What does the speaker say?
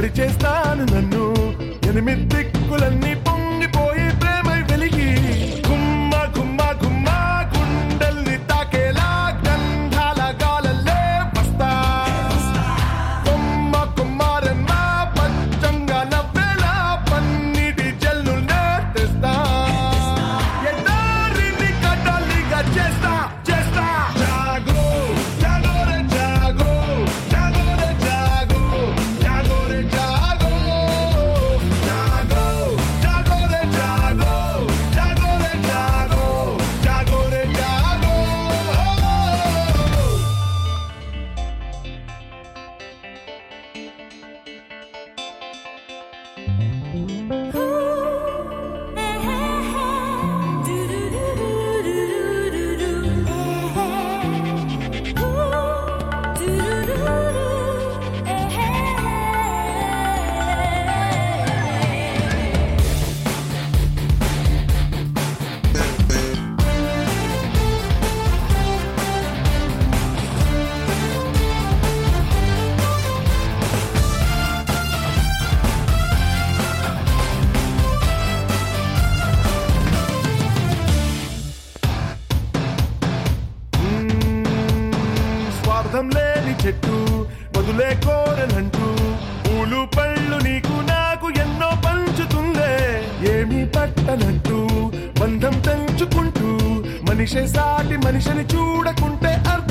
పడి చేస్తాను నన్ను. ఎనిమిది దిక్కులన్నీ స్వార్థం లేని చెట్టు వదులే కోరలంటూ పూలు పళ్ళు నీకు నాకు ఎన్నో పంచుతుందే. ఏమీ పట్టనంటూ బంధం పెంచుకుంటూ. మనిషే సాటి మనిషిని చూడకుంటే అర్థం